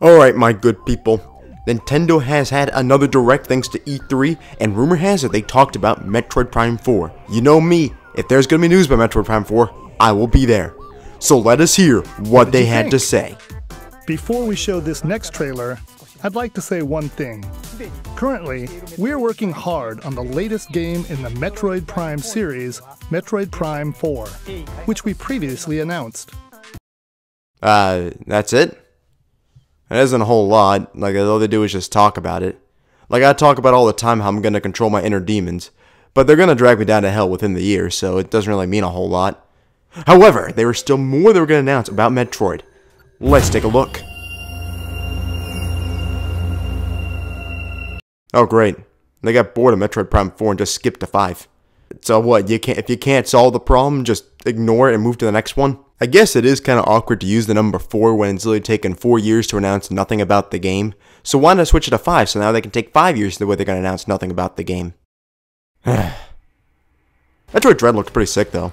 Alright, my good people. Nintendo has had another direct thanks to E3, and rumor has it they talked about Metroid Prime 4. You know me, if there's gonna be news about Metroid Prime 4, I will be there. So let us hear what they had think? to say. Before we show this next trailer, I'd like to say one thing. Currently, we're working hard on the latest game in the Metroid Prime series, Metroid Prime 4, which we previously announced. Uh, that's it? That isn't a whole lot. Like, all they do is just talk about it. Like, I talk about all the time how I'm gonna control my inner demons, but they're gonna drag me down to hell within the year, so it doesn't really mean a whole lot. However, there was still more they were gonna announce about Metroid. Let's take a look. Oh, great. They got bored of Metroid Prime 4 and just skipped to 5. So what, you can't if you can't solve the problem, just ignore it and move to the next one? I guess it is kind of awkward to use the number 4 when it's literally taken 4 years to announce nothing about the game. So why not switch it to 5 so now they can take 5 years the way they're going to announce nothing about the game. Metroid Dread looks pretty sick though.